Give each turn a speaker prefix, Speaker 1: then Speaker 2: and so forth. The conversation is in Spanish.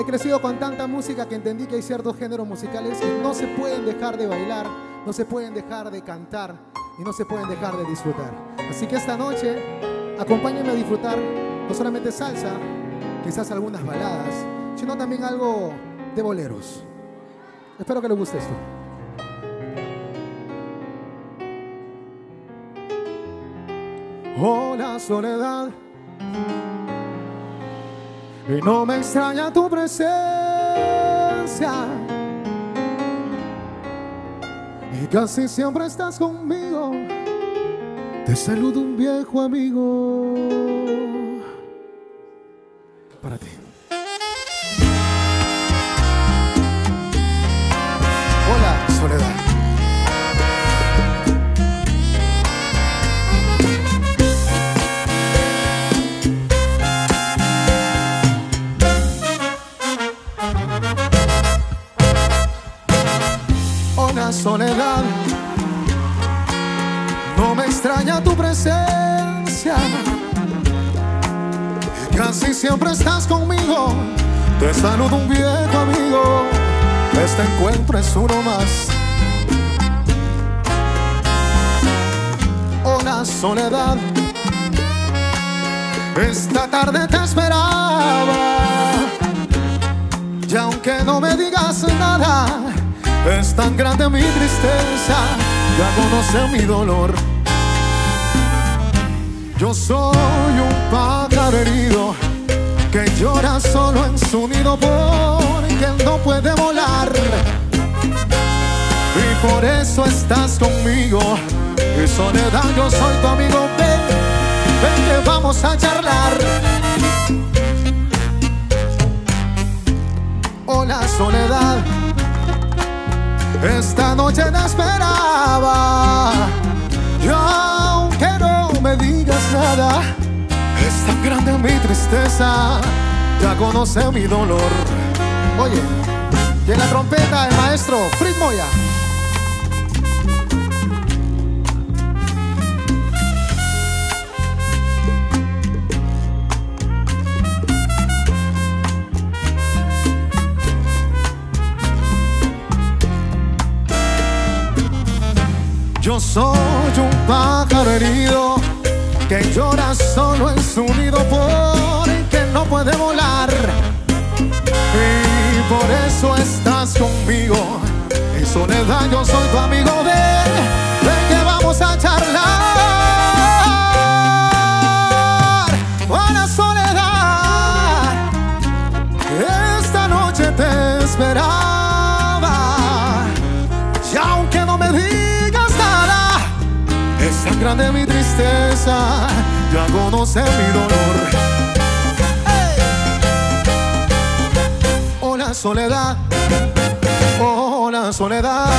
Speaker 1: He crecido con tanta música que entendí que hay ciertos géneros musicales que no se pueden dejar de bailar, no se pueden dejar de cantar y no se pueden dejar de disfrutar. Así que esta noche acompáñenme a disfrutar no solamente salsa, quizás algunas baladas, sino también algo de boleros. Espero que les guste esto. Hola soledad y no me extraña tu presencia. Y casi siempre estás conmigo. Te saludo un viejo amigo. Para ti Soledad. No me extraña tu presencia. Casi siempre estás conmigo. Te saludo un viejo amigo. Este encuentro es uno más. Hola soledad. Esta tarde te esperaba es tan grande mi tristeza, ya conoce mi dolor. Yo soy un pájaro herido que llora solo en su nido porque no puede volar. Y por eso estás conmigo. Y soledad, yo soy tu amigo. Ven, ven que vamos a charlar. Hola soledad, esta noche te esperaba. Y aunque no me digas nada, es tan grande mi tristeza, ya conoce mi dolor. Oye, la trompeta el maestro Fritz Moya. Yo soy un pájaro herido que llora solo en su nido porque no puede volar. Y por eso estás conmigo. En soledad yo soy tu amigo. Ven, grande mi tristeza, ya conoce mi dolor. ¡Ey! Hola soledad, hola soledad.